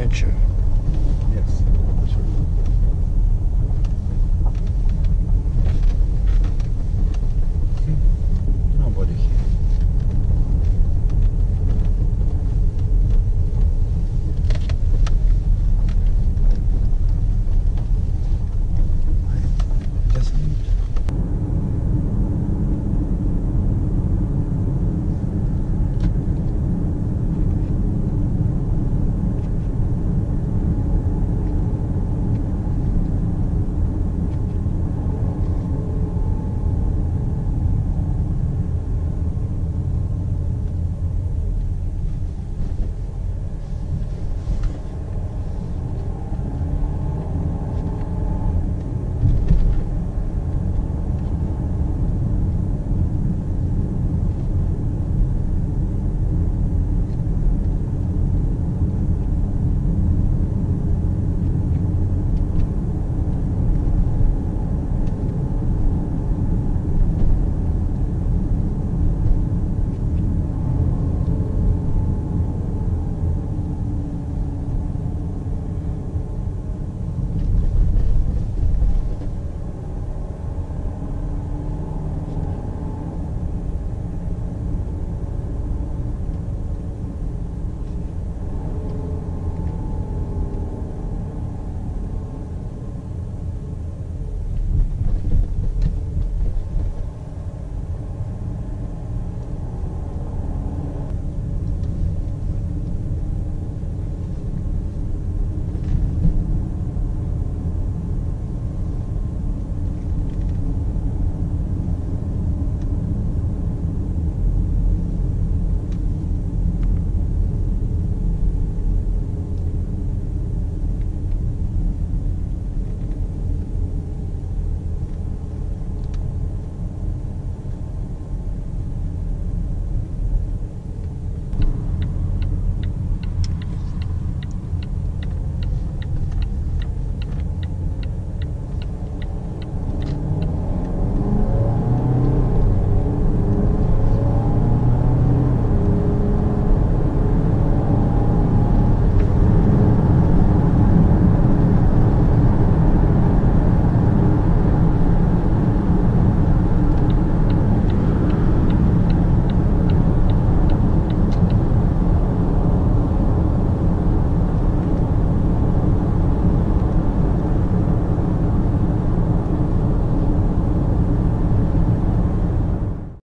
adventure.